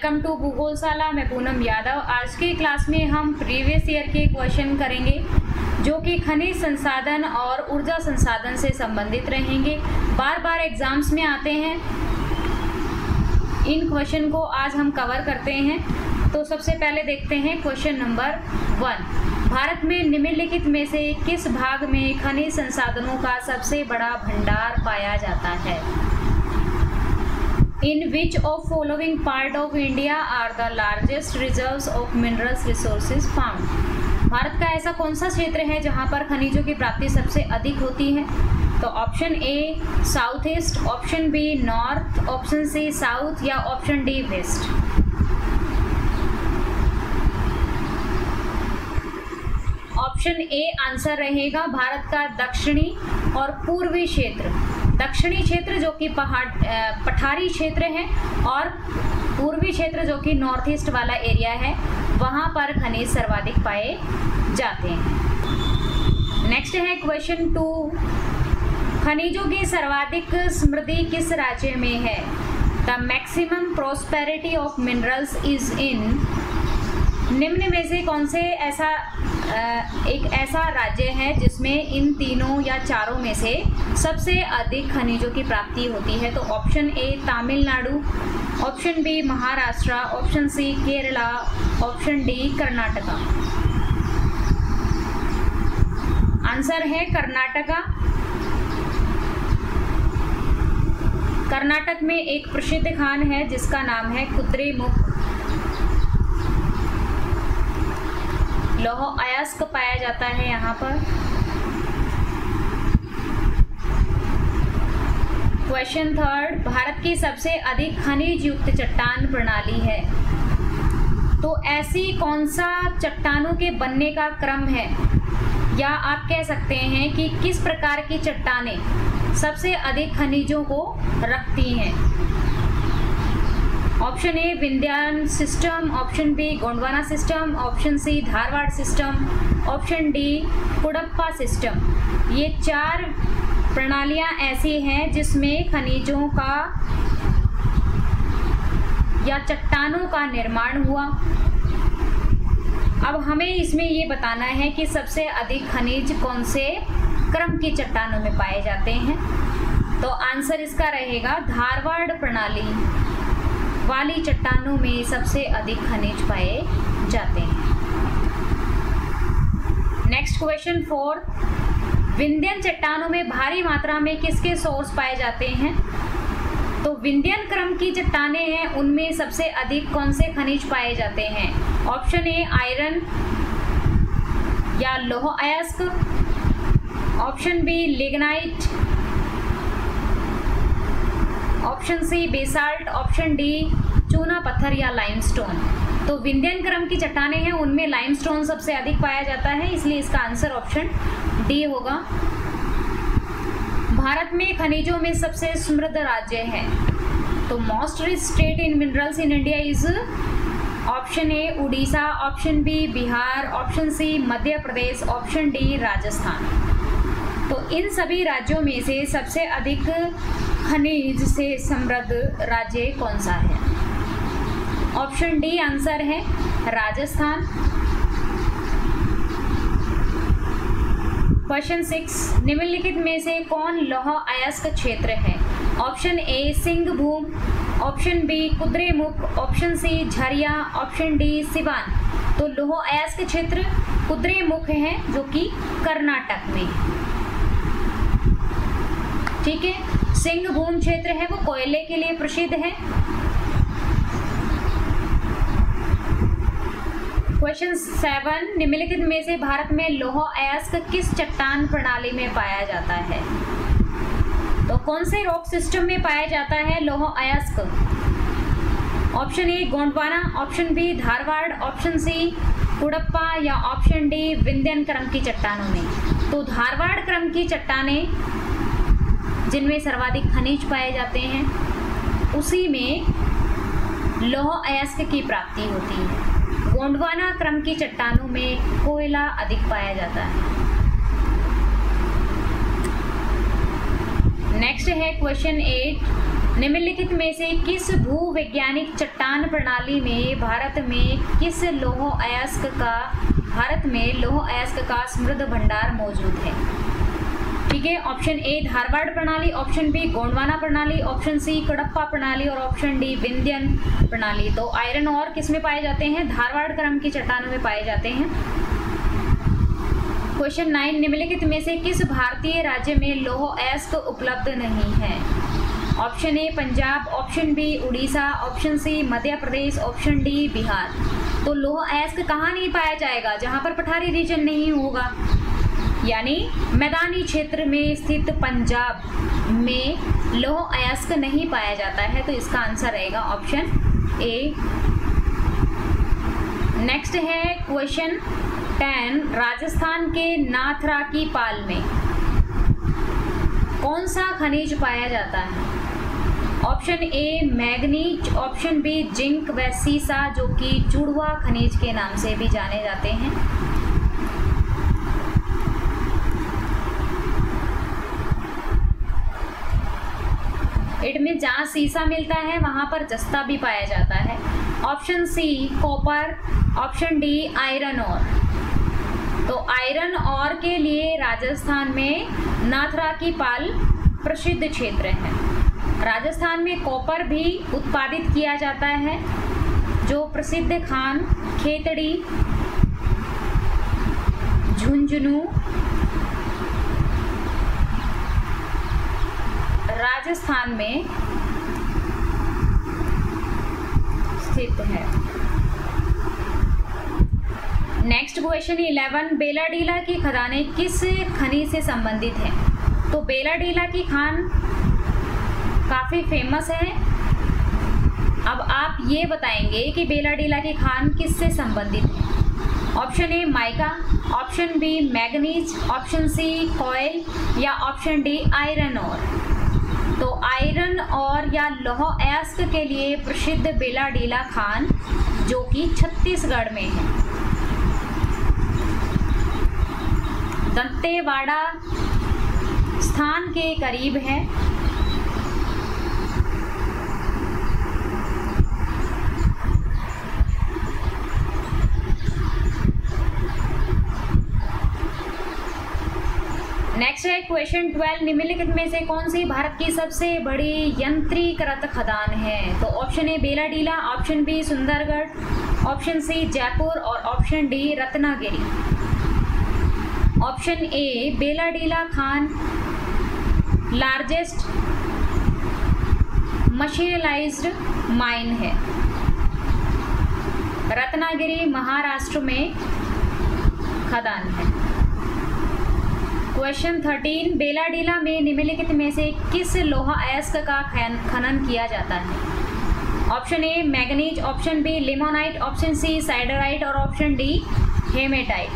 Welcome to भूगोलशाला, मैं पूनम यादव। आज के क्लास में हम प्रीवियस ईयर के क्वेश्चन करेंगे, जो कि खनिज संसाधन और ऊर्जा संसाधन से संबंधित रहेंगे। बार बार एग्ज़ाम्स में आते हैं। इन क्वेश्चन को आज हम कवर करते हैं। तो सबसे पहले देखते हैं क्वेश्चन नंबर वन। भारत में निम्नलिखित में से किस भाग में खनिज संसाधनों का सबसे बड़ा भंडार पाया जाता है? In which of following part of India are the largest reserves of minerals resources found Bharat का ऐसा कौन सा क्षेत्र है जहाँ पर खनिजों की प्राप्ति सबसे अधिक होती है? तो option A south east option B north option C south या option D west option A answer रहेगा भारत का दक्षिणी और पूर्वी क्षेत्र। दक्षिणी क्षेत्र जो कि पहाड़ पठारी क्षेत्र है और पूर्वी क्षेत्र जो कि नॉर्थ ईस्ट वाला एरिया है, वहाँ पर खनिज सर्वाधिक पाए जाते हैं। नेक्स्ट है क्वेश्चन टू। खनिजों की सर्वाधिक समृद्धि किस राज्य में है? The maximum prosperity of minerals is in निम्न में से कौन से ऐसा एक ऐसा राज्य है जिसमें इन तीनों या चारों में से सबसे अधिक खनिजों की प्राप्ति होती है तो option A Tamil Nadu option B Maharashtra option C Kerala option D Karnataka. Answer है कर्नाटका। कर्नाटक में एक प्रसिद्ध खान है जिसका नाम है कुद्रेमुख। लौह अयस्क पाया जाता है यहाँ पर। क्वेश्चन थर्ड भारत की सबसे अधिक खनिज युक्त चट्टान प्रणाली है। तो ऐसी कौन सा चट्टानों के बनने का क्रम है? या आप कह सकते हैं कि किस प्रकार की चट्टानें सबसे अधिक खनिजों को रखती हैं? Option A Vindhyan system, option B Gondwana system, option C Dharwar system, option D Cuddapah system. ये चार प्रणालियाँ ऐसी हैं जिसमें खनिजों का या चट्टानों का निर्माण हुआ। अब हमें इसमें ये बताना है कि सबसे अधिक खनिज कौन से क्रम की चट्टानों में पाए जाते हैं। तो आंसर इसका रहेगा धारवाड़ प्रणाली। वाली चट्टानों में सबसे अधिक खनिज पाए जाते हैं। नेक्स्ट क्वेश्चन फोर विंध्यन चट्टानों में भारी मात्रा में किसके सोर्स पाए जाते हैं? तो विंध्यन क्रम की चट्टाने हैं, उनमें सबसे अधिक कौन से खनिज पाए जाते हैं? ऑप्शन ए आयरन या लोह अयस्क। Option B lignite option C basalt, option D चूना पत्थर या लाइमस्टोन। तो विंध्यन क्रम की चट्टाने हैं, उनमें लाइमस्टोन सबसे अधिक पाया जाता है, इसलिए इसका आंसर ऑप्शन डी होगा। भारत में खनिजों में सबसे समृद्ध राज्य है। तो most rich state in minerals in India is option A Orissa, option B Bihar, option C Madhya Pradesh, option D Rajasthan. तो इन सभी राज्यों में से सबसे अधिक खनिज से समृद्ध राज्य कौन सा है? ऑप्शन डी आंसर है राजस्थान। क्वेश्चन सिक्स, निम्नलिखित में से कौन लौह अयस्क क्षेत्र है? Option A Singhbhum, option B Kudremukh, option C Jharia, option D Siwan. तो लोह अयस्क क्षेत्र कुद्रेमुख है, जो कि कर्नाटक में ठीक है? सिंह भूम क्षेत्र है, वो कोयले के लिए प्रसिद्ध है। क्वेश्चन सेवन निम्नलिखित में से भारत में लोह अयस्क किस चट्टान प्रणाली में पाया जाता है? तो कौन से रॉक सिस्टम में पाया जाता है लोह अयस्क? Option A Gondwana option B Dharwar option C Cuddapah या ऑप्शन डी विंध्यन क्रम की चट्टानों में। तो धारवाड़ क्रम की चट्टाने जिनमें सर्वाधिक खनिज पाए जाते हैं, उसी में लौह अयस्क की प्राप्ति होती है। गोंडवाना क्रम की चट्टानों में कोयला अधिक पाया जाता है। नेक्स्ट है क्वेश्चन एट निम्नलिखित में से किस भूवैज्ञानिक चट्टान प्रणाली में भारत में किस लोह अयस्क का भारत में लोह अयस्क का समृद्ध भंडार मौजूद है? ठीक है ऑप्शन ए धारवाड़ प्रणाली ऑप्शन बी गोंडवाना प्रणाली ऑप्शन सी कडप्पा प्रणाली और ऑप्शन डी विंध्यन प्रणाली। तो आयरन और किसमें पाए जाते हैं? धारवाड़ क्रम की चट्टानों में पाए जाते हैं। क्वेश्चन नाइन निम्नलिखित में से किस भारतीय राज्य में लोह अयस्क उपलब्ध नहीं है? Option A Punjab option B Orissa option C Madhya Pradesh option D Bihar. तो लोह अयस्क कहाँ नहीं पाया जाएगा? जहाँ पर पठारी रीजन नहीं होगा। यानी मैदानी क्षेत्र में स्थित पंजाब में लोह अयस्क नहीं पाया जाता है तो इसका आंसर रहेगा ऑप्शन ए। नेक्स्ट है क्वेश्चन टेन, राजस्थान के नाथरा की पाल में कौन सा खनिज पाया जाता है? Option A manganese, option B zinc व सीसा, जो कि जुड़वा खनिज के नाम से भी जाने जाते हैं। इट में जहाँ सीसा मिलता है, वहाँ पर जस्ता भी पाया जाता है। Option C copper option D iron और तो आयरन और के लिए राजस्थान में नाथरा की पाल प्रसिद्ध क्षेत्र है। राजस्थान में कॉपर भी उत्पादित किया जाता है, जो प्रसिद्ध खान, खेतड़ी, झुंझुनू राजस्थान में स्थित है। नेक्स्ट क्वेश्चन इलेवन बेलाडीला की खदानें किस खनि से संबंधित है? तो बेलाडीला की खान काफ़ी फ़ेमस है। अब आप ये बताएँगे कि बेलाडीला की खान किससे संबंधित है? Option A mica. Option B manganese. Option C coal. या ऑप्शन डी आयरन और तो आयरन और या लोह अयस्क के लिए प्रसिद्ध बेला डीला खान, जो कि छत्तीसगढ़ में है। दंतेवाड़ा स्थान के करीब है नेक्स्ट है क्वेश्चन ट्वेल्व निम्नलिखित में से कौन सी भारत की सबसे बड़ी यंत्रीकृत खदान है? तो option A Bailadila option B Sundargarh option C Jaipur और option D Ratnagiri. Option A Bailadila Khan largest mechanised mine है। रत्नागिरी महाराष्ट्र में खदान है। क्वेश्चन थर्टीन, बेलाडीला में निम्नलिखित में से किस लोहा अयस्क का खनन किया जाता है? Option A, manganese, option B, limonite, option C, siderite और ऑप्शन डी, हेमेटाइट।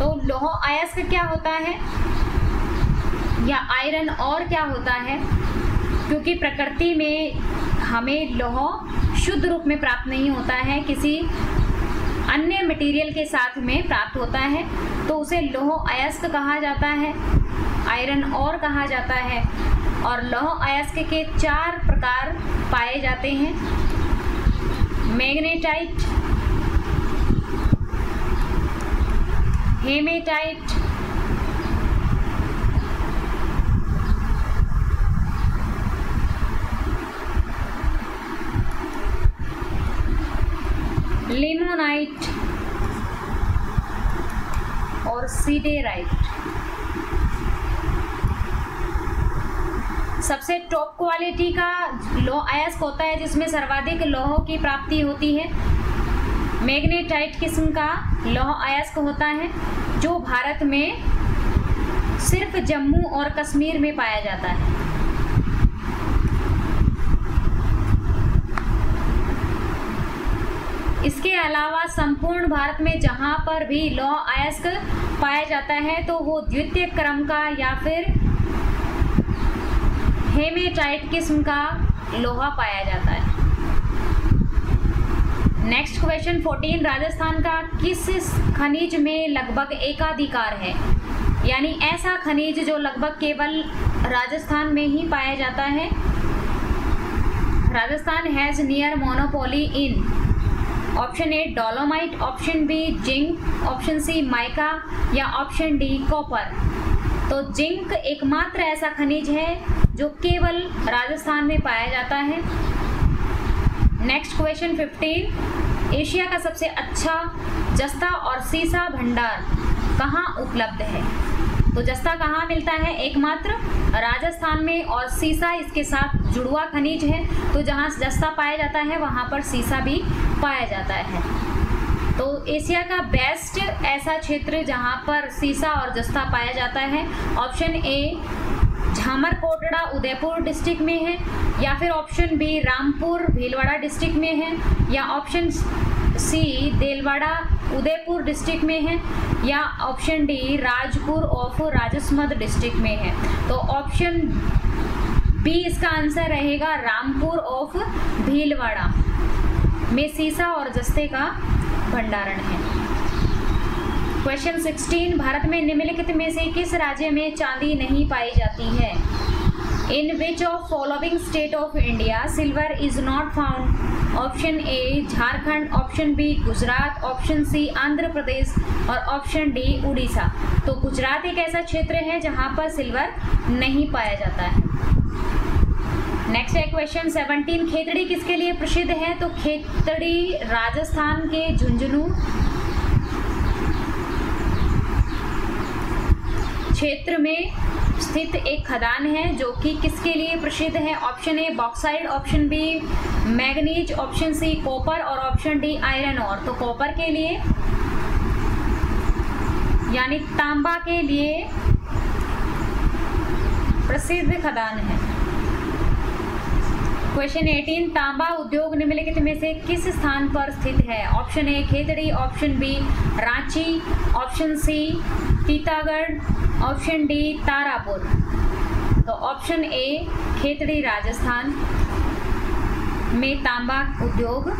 तो लोहा अयस्क क्या होता है? या आयरन और क्या होता है? क्योंकि प्रकृति में हमें लोह शुद्ध रूप में प्राप्त नहीं होता है, किसी अन्य मटेरियल के साथ में प्राप्त होता है तो उसे लोह अयस्क कहा जाता है आयरन और कहा जाता है, और लोह अयस्क के चार प्रकार पाए जाते हैं। मैग्नेटाइट, हेमेटाइट लिमोनाइट और सीडेराइट सबसे टॉप क्वालिटी का लोह अयस्क होता है जिसमें सर्वाधिक लोह की प्राप्ति होती है। मैग्नेटाइट किस्म का लोह अयस्क होता है, जो भारत में सिर्फ़ जम्मू और कश्मीर में पाया जाता है। इसके अलावा संपूर्ण भारत में जहाँ पर भी लौह अयस्क पाया जाता है तो वो द्वितीय क्रम का या फिर हेमेटाइट किस्म का लोहा पाया जाता है। नेक्स्ट क्वेश्चन 14 राजस्थान का किस खनिज में लगभग एकाधिकार है? यानी ऐसा खनिज जो लगभग केवल राजस्थान में ही पाया जाता है। Rajasthan has near monopoly in option A dolomite, option B zinc, option C mica या ऑप्शन डी कॉपर। तो जिंक एकमात्र ऐसा खनिज है जो केवल राजस्थान में पाया जाता है। नेक्स्ट क्वेश्चन 15 एशिया का सबसे अच्छा जस्ता और सीसा भंडार कहाँ उपलब्ध है? तो जस्ता कहाँ मिलता है एकमात्र? राजस्थान में और सीसा इसके साथ जुड़वा खनिज है। तो जहाँ जस्ता पाया जाता है, वहाँ पर सीसा भी पाया जाता है। तो एशिया का बेस्ट ऐसा क्षेत्र जहाँ पर सीसा और जस्ता पाया जाता है, option A Jhamar Kotra Udaipur district में है, या फिर option B Rampur Bhilwara district में है, या option C, Delwara, Udaipur district में है या option D Rajpur of Rajsamand district में है। तो ऑप्शन बी इसका आंसर रहेगा रामपुर ऑफ़ भीलवाड़ा। में सीसा और जस्ते का भंडारण है। क्वेश्चन 16 भारत में निम्नलिखित में से किस राज्य में चांदी नहीं पाई जाती है? In which of following state of India silver is not found option A Jharkhand option B Gujarat option C Andhra Pradesh और ऑप्शन डी उड़ीसा तो गुजरात एक ऐसा क्षेत्र है जहाँ पर सिल्वर नहीं पाया जाता है। नेक्स्ट है क्वेश्चन 17 खेतड़ी किसके लिए प्रसिद्ध है? तो खेतड़ी राजस्थान के झुंझुनू क्षेत्र में स्थित एक खदान है जो कि किसके लिए प्रसिद्ध है? Option A bauxite option B manganese option C copper और ऑप्शन डी आयरन और तो कॉपर के लिए, यानी तांबा के लिए प्रसिद्ध खदान है। क्वेश्चन 18 तांबा उद्योग निम्नलिखित में से किस स्थान पर स्थित है? Option A, Khetri, option B, Ranchi, option C Titagarh option D, Tarapur. तो ऑप्शन ए, खेतड़ी राजस्थान में तांबा उद्योग।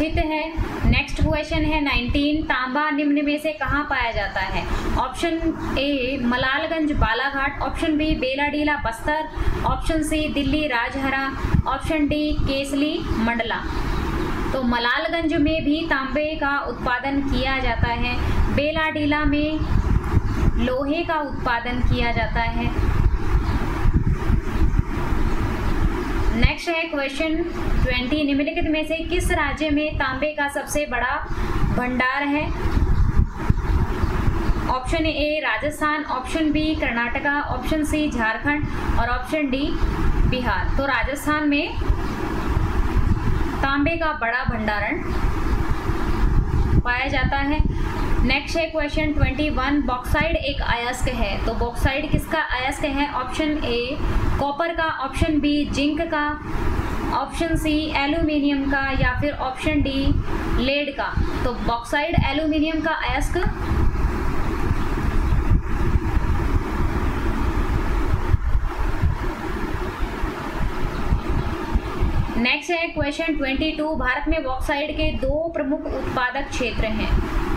स्थित है। नेक्स्ट क्वेश्चन है 19 तांबा निम्न में से कहाँ पाया जाता है? Option A Malalganj, Balaghat. Option B Bailadila, Bastar. Option C Dalli, Rajhara. Option D Kesli, Mandla. तो मलालगंज में भी तांबे का उत्पादन किया जाता है। बेलाडीला में लोहे का उत्पादन किया जाता है। नेक्स्ट है क्वेश्चन 20 निम्नलिखित में से किस राज्य में तांबे का सबसे बड़ा भंडार है? Option A Rajasthan. Option B Karnataka. Option C Jharkhand. और ऑप्शन डी बिहार. तो राजस्थान में तांबे का बड़ा भंडारण पाया जाता है। नेक्स्ट है क्वेश्चन 21 बॉक्साइड एक अयस्क है। तो बॉक्साइड किसका अयस्क है? ऑप्शन ए कॉपर का। ऑप्शन बी जिंक का। ऑप्शन सी एल्यूमिनियम का। या फिर ऑप्शन डी लेड का। तो बॉक्साइड एल्यूमिनियम का अयस्क? नेक्स्ट है क्वेश्चन 22 भारत में बॉक्साइड के दो प्रमुख उत्पादक क्षेत्र हैं।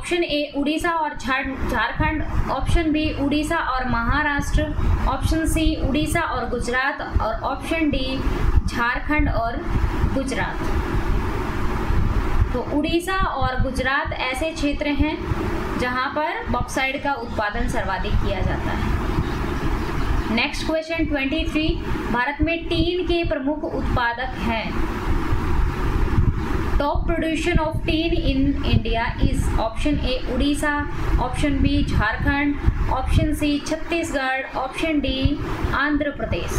ऑप्शन ए उड़ीसा और झारखंड, ऑप्शन बी उड़ीसा और महाराष्ट्र, ऑप्शन सी उड़ीसा और गुजरात, और ऑप्शन डी झारखंड और गुजरात। तो उड़ीसा और गुजरात ऐसे क्षेत्र हैं जहाँ पर बॉक्साइड का उत्पादन सर्वाधिक किया जाता है। नेक्स्ट क्वेश्चन 23 भारत में टीन के प्रमुख उत्पादक हैं। Top production of tin in India is option A Orissa option B Jharkhand option C Chhattisgarh option D Andhra Pradesh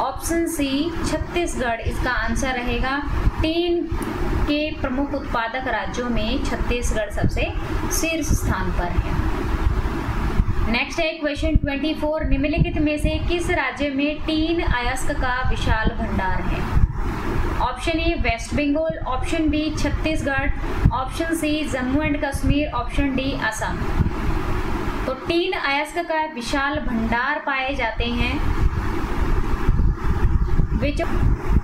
option C Chhattisgarh इसका आंसर रहेगा। टीन के प्रमुख उत्पादक राज्यों में छत्तीसगढ़ सबसे शीर्ष स्थान पर है। नेक्स्ट है क्वेश्चन 24 निम्नलिखित में से किस राज्य में टीन अयस्क का विशाल भंडार है? Option A, west Bengal, option B, Chhattisgarh, option C, Jammu and Kashmir, option D, Assam. तो टीन अयस्क का विशाल भंडार पाए जाते हैं विच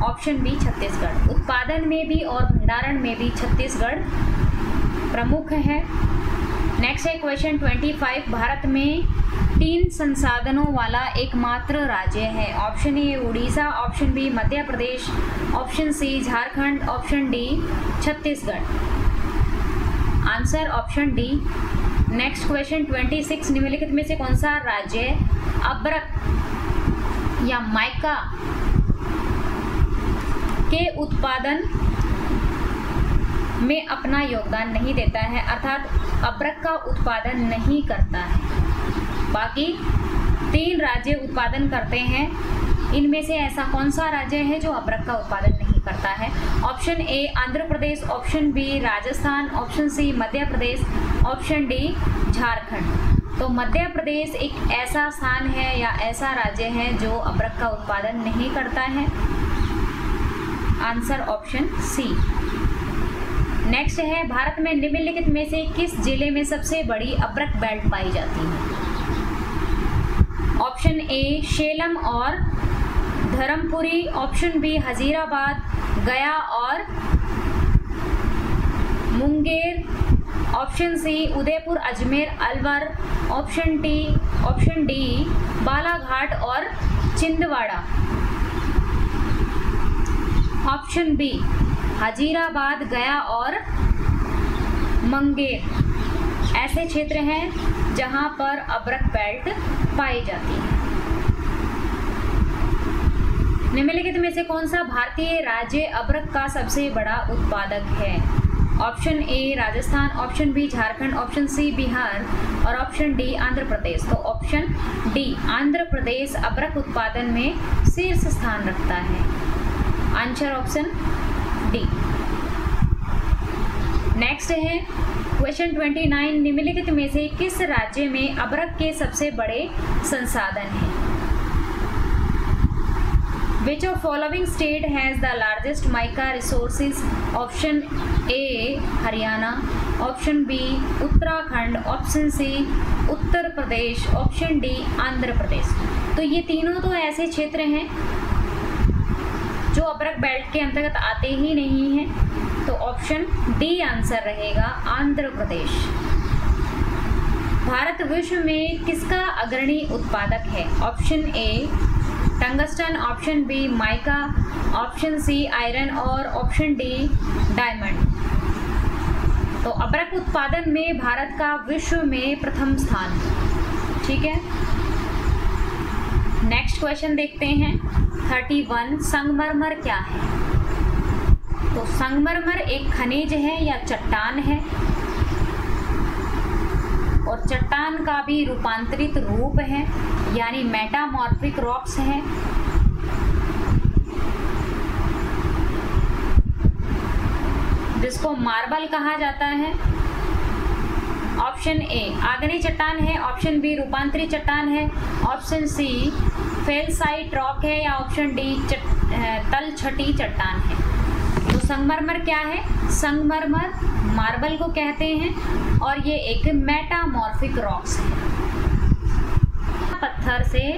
ऑप्शन बी छत्तीसगढ़। उत्पादन में भी और भंडारण में भी छत्तीसगढ़ प्रमुख है। नेक्स्ट है क्वेश्चन ट्वेंटी फाइव भारत में तीन संसाधनों वाला एकमात्र राज्य है। Option A Orissa option B Madhya Pradesh. Option C Jharkhand. Option D Chhattisgarh. Answer option D next question twenty six निम्नलिखित में से कौन सा राज्य अब्रक या माइका के उत्पादन में अपना योगदान नहीं देता है, अर्थात अब्रक का उत्पादन नहीं करता है। बाकी तीन राज्य उत्पादन करते हैं। इनमें से ऐसा कौन सा राज्य है जो अब्रक का उत्पादन नहीं करता है? Option A, Andhra Pradesh, option B, Rajasthan, option C, Madhya Pradesh, option D, Jharkhand. तो मध्य प्रदेश एक ऐसा स्थान है या ऐसा राज्य है जो अब्रक का उत्पादन नहीं करता है? Answer option C. नेक्स्ट है, भारत में निम्नलिखित में से किस ज़िले में सबसे बड़ी अब्रक बेल्ट पाई जाती है? ऑप्शन ए शेलम और धर्मपुरी। ऑप्शन बी हजीराबाद, गया और Munger. Option C Udaipur, Ajmer, Alwar. Option T option D Balaghat और छिंदवाड़ा। ऑप्शन बी हजीराबाद, गया और मंगेर। ऐसे क्षेत्र हैं जहाँ पर अब्रक बेल्ट पाई जाती है। निम्नलिखित में से कौन सा भारतीय राज्य अब्रक का सबसे बड़ा उत्पादक है? Option A Rajasthan, option B Jharkhand, option C Bihar और ऑप्शन डी आंध्र प्रदेश। तो ऑप्शन डी आंध्र प्रदेश अब्रक उत्पादन में शीर्ष स्थान रखता है। आंसर ऑप्शन डी नेक्स्ट है क्वेश्चन 29 निम्नलिखित में से किस राज्य में अबरक के सबसे बड़े संसाधन हैं? Which of following state has the largest mica resources option A Haryana option B Uttarakhand option C Uttar Pradesh option D Andhra Pradesh तो ये तीनों तो ऐसे क्षेत्र हैं जो अबरक बेल्ट के अंतर्गत आते ही नहीं हैं तो ऑप्शन डी आंसर रहेगा आंध्र प्रदेश। भारत विश्व में किसका अग्रणी उत्पादक है? Option A tungsten option B mica option C iron और ऑप्शन डी डायमंड तो अबरक उत्पादन में भारत का विश्व में प्रथम स्थान। ठीक है? नेक्स्ट क्वेश्चन देखते हैं. थर्टी वन संगमरमर क्या है? तो संगमरमर एक खनिज है या चट्टान है? और चट्टान का भी रूपांतरित रूप है, यानी मेटामॉर्फिक रॉक्स है. जिसको मार्बल कहा जाता है. ऑप्शन ए आग्नेय चट्टान है, ऑप्शन बी रूपांतरित चट्टान है, ऑप्शन सी, फेलसाइट रॉक है या ऑप्शन डी तल छटी चट्टान है। तो संगमरमर क्या है? संगमरमर मार्बल को कहते हैं और ये एक मेटामॉर्फिक रॉक्स है। पत्थर से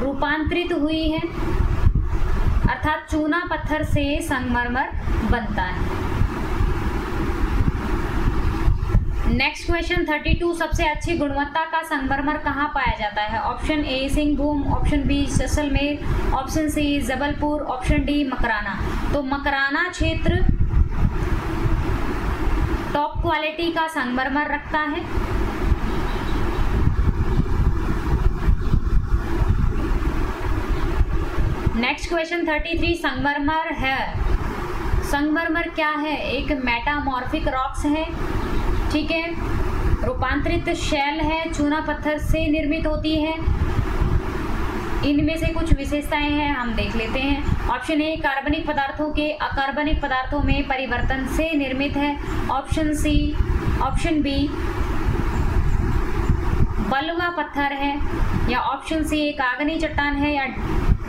रूपांतरित हुई है, अर्थात चूना पत्थर से संगमरमर बनता है। नेक्स्ट क्वेश्चन थर्टी टू सबसे अच्छी गुणवत्ता का संगमरमर कहाँ पाया जाता है? Option A Singhbhum option B Jaisalmer option C Jabalpur option D Makrana. तो मकराना क्षेत्र टॉप क्वालिटी का संगमरमर रखता है। नेक्स्ट क्वेश्चन थर्टी थ्री संगमरमर है। संगमरमर क्या है? एक मेटामॉर्फिक रॉक्स है। ठीक है। रूपांतरित शैल है, चूना पत्थर से निर्मित होती है। इनमें से कुछ विशेषताएँ हैं, हम देख लेते हैं। ऑप्शन ए, कार्बनिक पदार्थों के अकार्बनिक पदार्थों में परिवर्तन से निर्मित है। ऑप्शन सी, ऑप्शन बी, बलुआ पत्थर है। या ऑप्शन सी, एक आगनी चट्टान है। या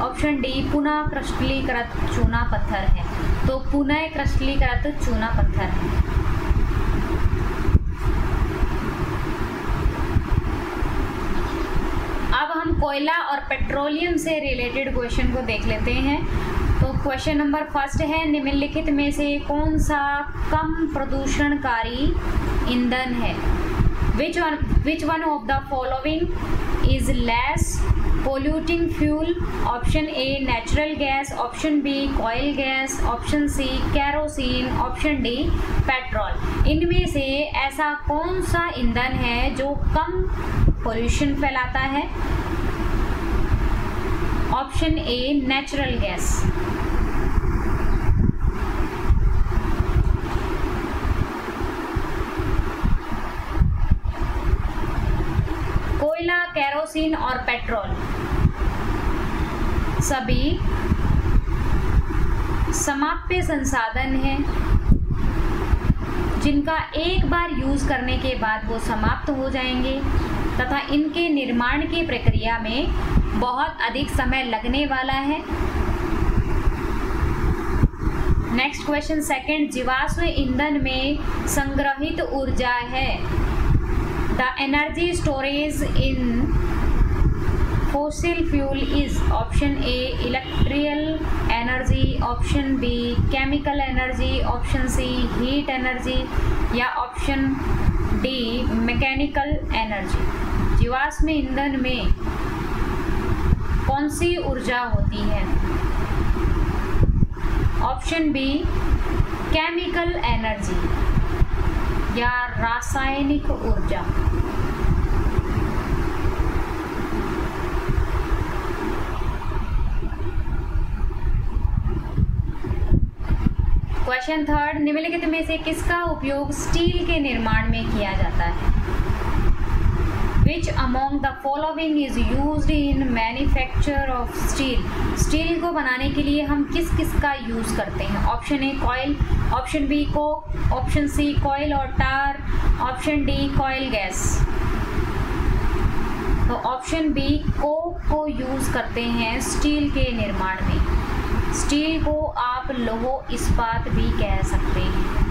ऑप्शन डी पुनः क्रिस्टलीकृत चूना पत्थर है। तो पुनः क्रिस्टलीकृत चूना पत्थर है अब हम कोयला और पेट्रोलियम से रिलेटेड क्वेश्चन को देख लेते हैं। तो क्वेश्चन नंबर फ़र्स्ट है, निम्नलिखित में से कौन सा कम प्रदूषणकारी ईंधन है? Which one which one of the following is less polluting fuel option A natural gas option B coal gas option C kerosene option D petrol इनमें से ऐसा कौन सा ईंधन है जो कम पोल्यूशन फैलाता है? ऑप्शन ए नेचुरल गैस कोयला कैरोसिन और पेट्रोल सभी समाप्य संसाधन हैं, जिनका एक बार यूज़ करने के बाद वो समाप्त हो जाएँगे। तथा इनके निर्माण की प्रक्रिया में बहुत अधिक समय लगने वाला है। नेक्स्ट क्वेश्चन सेकंड जीवाश्म ईंधन में संग्रहित ऊर्जा है। The energy storage in fossil fuel is option A electrical energy option B chemical energy option C heat energy या ऑप्शन डी मैकेनिकल एनर्जी जीवाश्म ईंधन में कौन सी ऊर्जा होती है? ऑप्शन बी, केमिकल एनर्जी या रासायनिक ऊर्जा। क्वेश्चन थर्ड निम्नलिखित में से किसका उपयोग स्टील के निर्माण में किया जाता है? Which among the following is use in manufacture of steel steel को बनाने के लिए हम किस किस का यूज़ करते हैं? Option A coal option B coke option C coal और tar option D coal gas तो option B coke coke use करते हैं स्टील के निर्माण में। स्टील को आप लोहो इस्पात भी कह सकते हैं।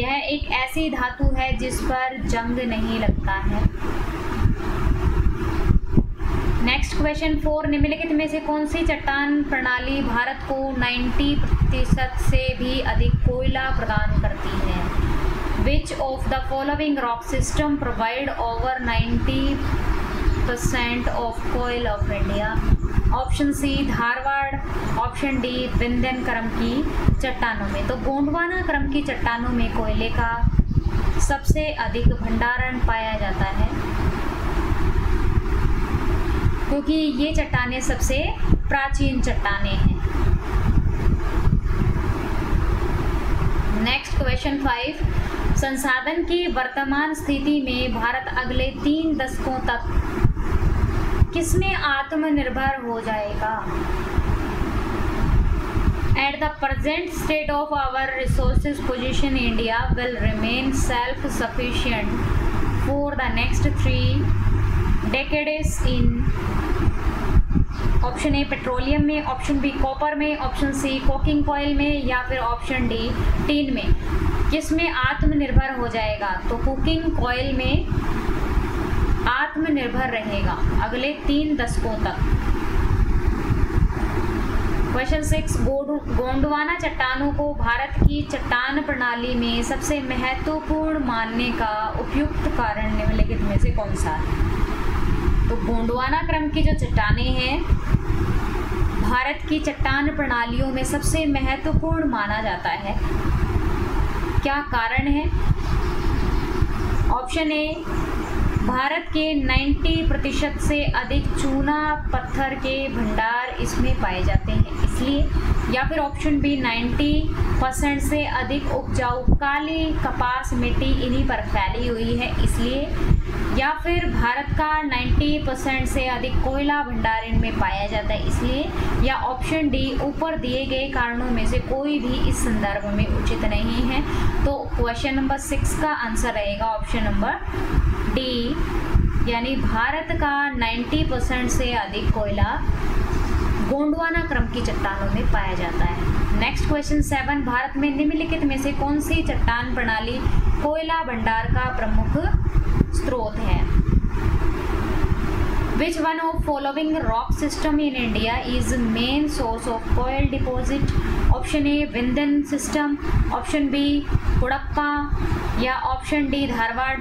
यह एक ऐसी धातु है जिस पर जंग नहीं लगता है। नेक्स्ट क्वेश्चन फोर निम्नलिखित में से कौन सी चट्टान प्रणाली भारत को 90 प्रतिशत से भी अधिक कोयला प्रदान करती है? Which of the following rock system provide over 90 percent of coal of India option C Dharwar, option D Vindhyan क्रम की चट्टानों में। तो गोंडवाना क्रम की चट्टानों में कोयले का सबसे अधिक भंडारण पाया जाता है, क्योंकि ये चट्टानें सबसे प्राचीन चट्टानें हैं। नेक्स्ट क्वेश्चन फाइव संसाधन की वर्तमान स्थिति में भारत अगले तीन दशकों तक किसमें आत्मनिर्भर हो जाएगा? At the present state of our resources position India will remain self sufficient for the next three decades in option A petroleum में ऑप्शन बी कॉपर में ऑप्शन सी कोकिंग ऑयल में, या फिर ऑप्शन डी टीन में। किसमें आत्मनिर्भर हो जाएगा तो कुकिंग ऑयल में आत्मनिर्भर रहेगा। अगले तीन दशकों तक। क्वेश्चन सिक्स गोंडवाना चट्टानों को भारत की चट्टान प्रणाली में सबसे महत्वपूर्ण मानने का उपयुक्त कारण निम्नलिखित में से कौन सा है? तो गोंडवाना क्रम की जो चट्टाने हैं, भारत की चट्टान प्रणालियों में सबसे महत्वपूर्ण माना जाता है। क्या कारण है? ऑप्शन ए भारत के 90 प्रतिशत से अधिक चूना पत्थर के भंडार इसमें पाए जाते हैं। इसलिए, या फिर ऑप्शन बी 90 परसेंट से अधिक उपजाऊ काली कपास मिट्टी इन्हीं पर फैली हुई है। इसलिए या फिर भारत का 90 परसेंट से अधिक कोयला भंडार इनमें पाया जाता है इसलिए, या ऑप्शन डी ऊपर दिए गए कारणों में से कोई भी इस संदर्भ में उचित नहीं है। तो क्वेश्चन नंबर सिक्स का आंसर रहेगा ऑप्शन नंबर डी यानी भारत का 90 परसेंट से अधिक कोयला गोंडवाना क्रम की चट्टानों में पाया जाता है। नेक्स्ट क्वेश्चन सेवन भारत में निम्नलिखित में से कौन सी चट्टान प्रणाली कोयला भंडार का प्रमुख स्रोत है? Which one of following rock system in India is main source of coal deposit? Option A Vindhyan system option B Cuddapah या ऑप्शन डी धारवाड़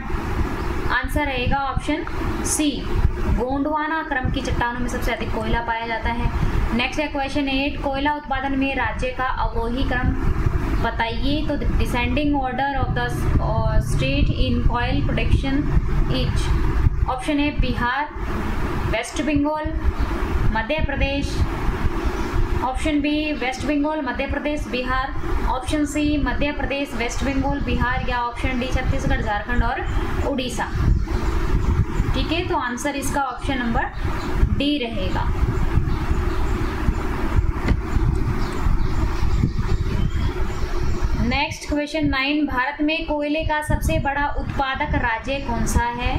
आंसर रहेगा ऑप्शन सी, गोंडवाना क्रम की चट्टानों में सबसे अधिक कोयला पाया जाता है। नेक्स्ट है क्वेश्चन एट कोयला उत्पादन में राज्य का अवरोही क्रम। बताइए तो descending order of the state in oil production each option A Bihar west Bengal Madhya Pradesh option B, west Bengal, Madhya Pradesh, Bihar. Option C, Madhya Pradesh, west Bengal, Bihar या ऑप्शन डी, छत्तीसगढ़, झारखंड और उड़ीसा ठीक है तो answer इसका option number D रहेगा। Next question nine, Bharat में कोयले का सबसे बड़ा उत्पादक राज्य कौन सा है?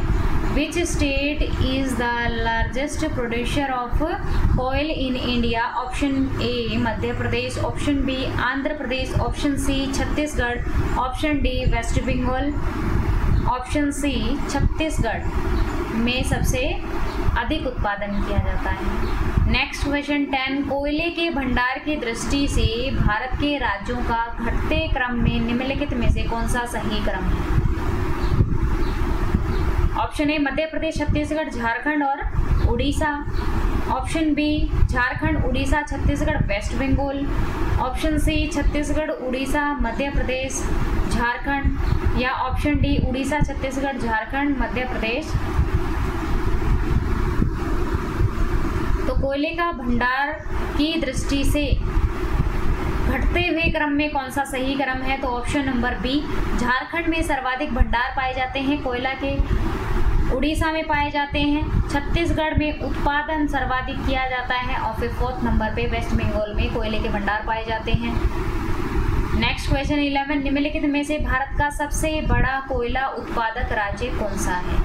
Which state is the largest producer of oil in India option A Madhya Pradesh option B Andhra Pradesh option C Chhattisgarh option D west Bengal option C Chhattisgarh में सबसे अधिक उत्पादन किया जाता है। नेक्स्ट क्वेश्चन टेन कोयले के भंडार की दृष्टि से भारत के राज्यों का घटते क्रम में निम्नलिखित में से कौन सा सही क्रम है? ऑप्शन ए मध्य प्रदेश, छत्तीसगढ़, झारखंड और Orissa. Option B Jharkhand, Orissa, Chhattisgarh, west Bengal. Option C Chhattisgarh, Orissa, Madhya Pradesh, Jharkhand. या ऑप्शन डी उड़ीसा, छत्तीसगढ़, झारखंड, मध्य प्रदेश। तो कोयले का भंडार की दृष्टि से घटते हुए क्रम में कौन सा सही क्रम है? तो ऑप्शन नंबर बी, झारखंड में सर्वाधिक भंडार पाए जाते हैं कोयला के। उड़ीसा में पाए जाते हैं। छत्तीसगढ़ में उत्पादन सर्वाधिक किया जाता है और फिर फोर्थ नंबर पे वेस्ट बंगाल में कोयले के भंडार पाए जाते हैं। नेक्स्ट क्वेश्चन इलेवन, निम्नलिखित में से भारत का सबसे बड़ा कोयला उत्पादक राज्य कौन सा है?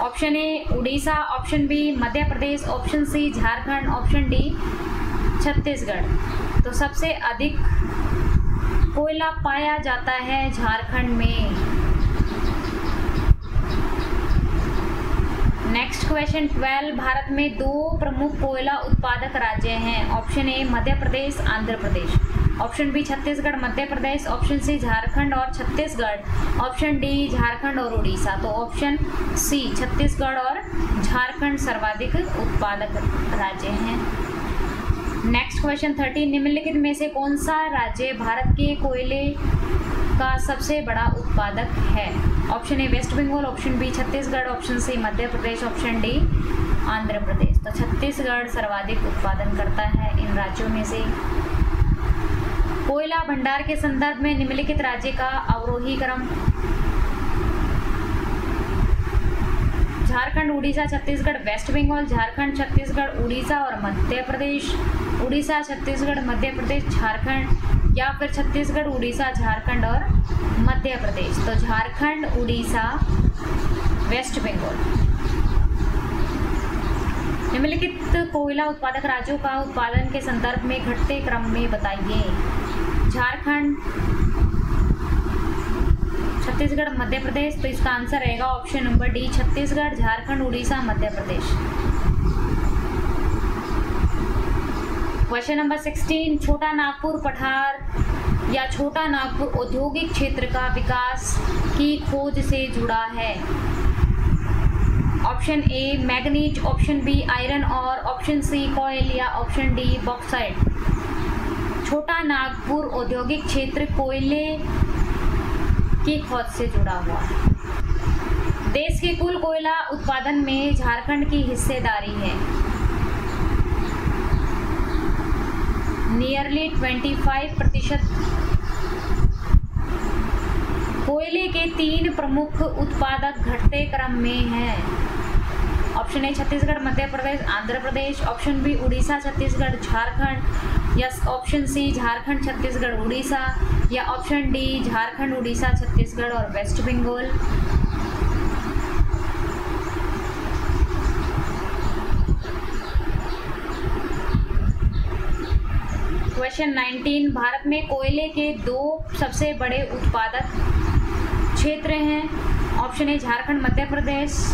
Option A, Orissa, option B, Madhya Pradesh, option C, Jharkhand, option D, Chhattisgarh. तो सबसे अधिक कोयला पाया जाता है झारखंड में। नेक्स्ट क्वेश्चन ट्वेल्व भारत में दो प्रमुख कोयला उत्पादक राज्य हैं। Option A Madhya Pradesh, Andhra Pradesh. Option B Chhattisgarh, Madhya Pradesh. Option C Jharkhand और छत्तीसगढ़। ऑप्शन डी झारखंड और उड़ीसा। तो ऑप्शन सी छत्तीसगढ़ और झारखंड सर्वाधिक उत्पादक राज्य हैं। नेक्स्ट क्वेश्चन थर्टी निम्नलिखित में से कौन सा राज्य भारत के कोयले का सबसे बड़ा उत्पादक है? Option A west Bengal option B Chhattisgarh option C Madhya Pradesh option D Andhra Pradesh तो छत्तीसगढ़ सर्वाधिक उत्पादन करता है इन राज्यों में से। कोयला भंडार के संदर्भ में निम्नलिखित राज्य का अवरोही क्रम झारखंड, उड़ीसा, छत्तीसगढ़, वेस्ट बंगाल, झारखंड, छत्तीसगढ़, उड़ीसा और मध्य प्रदेश। उड़ीसा, छत्तीसगढ़, मध्य प्रदेश, झारखंड या फिर छत्तीसगढ़, उड़ीसा, झारखंड और मध्य प्रदेश। तो झारखंड, उड़ीसा, वेस्ट बंगाल। निम्नलिखित कोयला उत्पादक राज्यों का उत्पादन के संदर्भ में घटते क्रम में बताइए। झारखंड छत्तीसगढ़, मध्य प्रदेश। तो इसका आंसर रहेगा option number D, Chhattisgarh, Jharkhand, Orissa, Madhya Pradesh. Question number sixteen, Chota Nagpur पठार या छोटा नागपुर औद्योगिक क्षेत्र का विकास की खोज से जुड़ा है? Option A manganese option B, iron और ऑप्शन सी, कॉयल या option D bauxite Chota Nagpur औद्योगिक क्षेत्र कोयले की खोज से जुड़ा हुआ। देश के कुल कोयला उत्पादन में झारखंड की हिस्सेदारी है। नियरली 25 प्रतिशत। कोयले के तीन प्रमुख उत्पादक घटते क्रम में हैं। Option A Chhattisgarh, Madhya Pradesh, Andhra Pradesh, option B Orissa, Chhattisgarh, Jharkhand. या ऑप्शन सी झारखंड, छत्तीसगढ़, उड़ीसा। या ऑप्शन डी झारखंड, उड़ीसा, छत्तीसगढ़ और वेस्ट बंगाल। क्वेश्चन 19 भारत में कोयले के दो सबसे बड़े उत्पादक क्षेत्र हैं। Option A Jharkhand, Madhya Pradesh.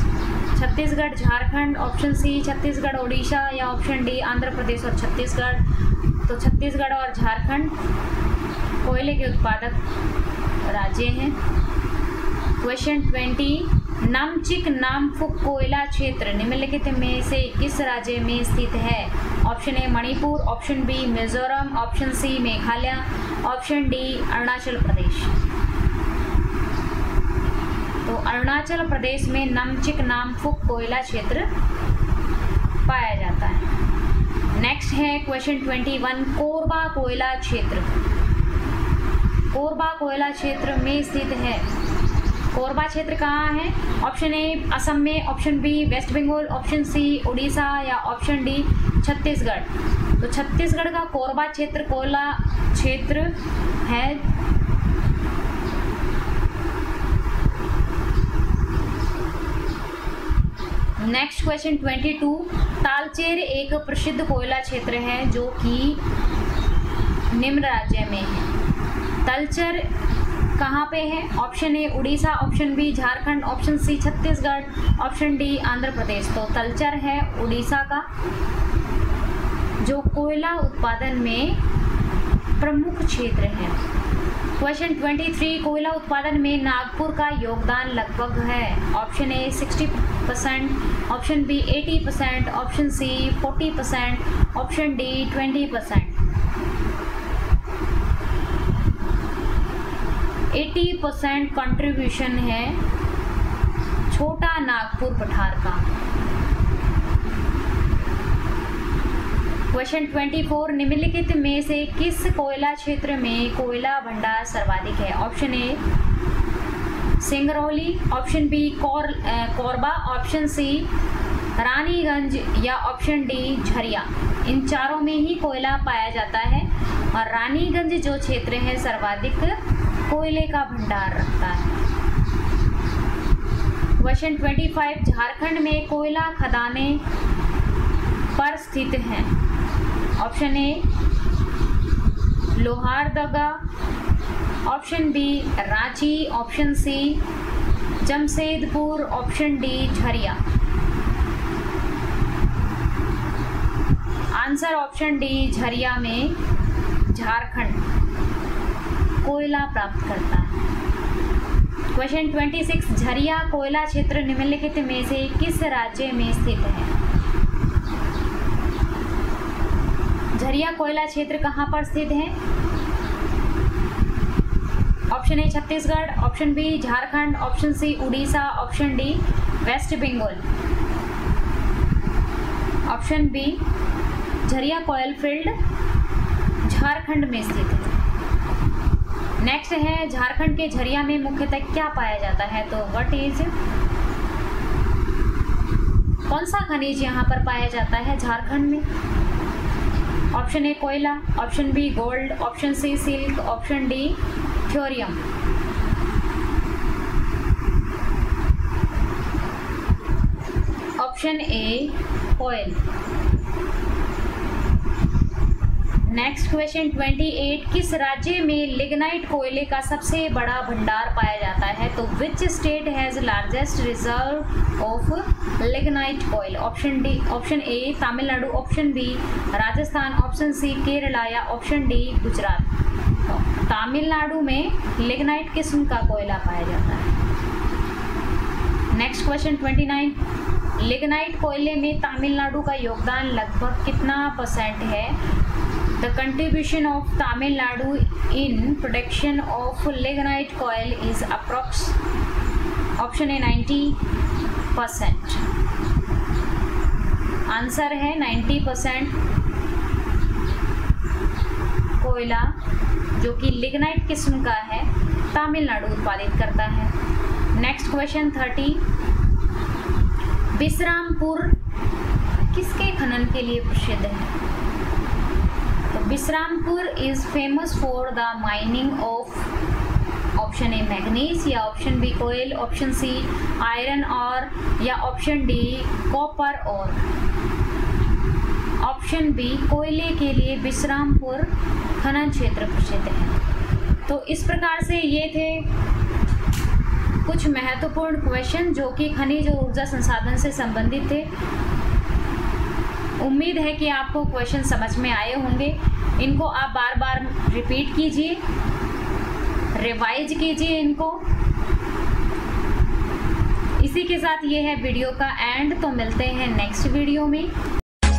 Chhattisgarh, Jharkhand option C Chhattisgarh Orissa या ऑप्शन डी आंध्र प्रदेश और छत्तीसगढ़। तो छत्तीसगढ़ और झारखंड कोयले के उत्पादक राज्य हैं। क्वेश्चन ट्वेंटी नामचिक नामफुक कोयला क्षेत्र निम्नलिखित में से किस राज्य में स्थित है? Option A Manipur option B Mizoram option C Meghalaya option D Arunachal Pradesh. Arunachal Pradesh में नामचिक नामफुक कोयला क्षेत्र पाया जाता है। नेक्स्ट है क्वेश्चन ट्वेंटी वन कोरबा कोयला क्षेत्र। कोरबा कोयला क्षेत्र में स्थित है। कोरबा क्षेत्र कहाँ है? ऑप्शन ए असम में। Option B West Bengal option C Orissa या ऑप्शन डी छत्तीसगढ़। तो छत्तीसगढ़ का कोरबा क्षेत्र, कोयला क्षेत्र है। Next question twenty two Talcher एक प्रसिद्ध कोयला क्षेत्र है जो कि निम्न राज्य में है। तलचर कहाँ पे है? Option A Orissa option B Jharkhand option C Chhattisgarh option D Andhra Pradesh तो तलचर है उड़ीसा का, जो कोयला उत्पादन में प्रमुख क्षेत्र है। क्वेश्चन 23 कोयला उत्पादन में नागपुर का योगदान लगभग है। Option A 60 percent option B 80 percent option C 40 percent option D 20 percent 80 percent contribution है छोटा नागपुर पठार का। क्वेश्चन 24 निम्नलिखित में से किस कोयला क्षेत्र में कोयला भंडार सर्वाधिक है? Option A Singrauli option B Kaur Korba option C Raniganj या ऑप्शन डी झरिया। इन चारों में ही कोयला पाया जाता है और रानीगंज जो क्षेत्र है, सर्वाधिक कोयले का भंडार रखता है। क्वेश्चन 25 झारखंड में कोयला खदाने पर स्थित हैं। Option A Lohardaga option B Ranchi, option C Jamshedpur, option D Jharia. Answer option D Jharia में झारखंड, कोयला प्राप्त करता है क्वेश्चन 26 झरिया कोयला क्षेत्र निम्नलिखित में से किस राज्य में स्थित है? झरिया कोयला क्षेत्र कहाँ पर स्थित है? Option A Chhattisgarh, option B Jharkhand, option C Orissa, option D West Bengal. Option B Jharia coal field, Jharkhand में स्थित। है नेक्स्ट है, झारखंड के झरिया में मुख्यतः क्या पाया जाता है? तो व्हाट इज़ कौन सा खनिज यहाँ पर पाया जाता है झारखंड में? ऑप्शन ए कोयला option B gold option C silk option D thorium option A oil next question 28 किस राज्य में लिग्नाइट कोयले का सबसे बड़ा भंडार पाया जाता है? तो which state has largest reserve of lignite coal option D option A Tamil Nadu option B Rajasthan option C Kerala या ऑप्शन डी गुजरात तमिलनाडु में लिग्नाइट किस्म का कोयला पाया जाता है। नेक्स्ट क्वेश्चन 29 लिग्नाइट कोयले में तमिलनाडु का योगदान लगभग कितना परसेंट है? The contribution of Tamil Nadu in production of lignite coil is approx, option A 90 percent answer है 90 परसेंट कोयला, जो कि लिग्नाइट किस्म का है, तमिलनाडु उत्पादित करता है। नेक्स्ट क्वेश्चन थर्टी विश्रामपुर किसके खनन के लिए प्रसिद्ध है? तो Vishrampur is famous for the mining of option A manganese या option B coal option C iron ore या ऑप्शन डी कॉपर और ऑप्शन बी, कोयले के लिए विश्रामपुर खनन क्षेत्र प्रसिद्ध है। तो इस प्रकार से ये थे कुछ महत्वपूर्ण क्वेश्चन जो कि खनिज और ऊर्जा संसाधन से संबंधित थे। उम्मीद है कि आपको क्वेश्चन समझ में आए होंगे। इनको आप बार बार रिपीट कीजिए रिवाइज कीजिए इनको। इसी के साथ ये है वीडियो का एंड तो मिलते हैं नेक्स्ट वीडियो में।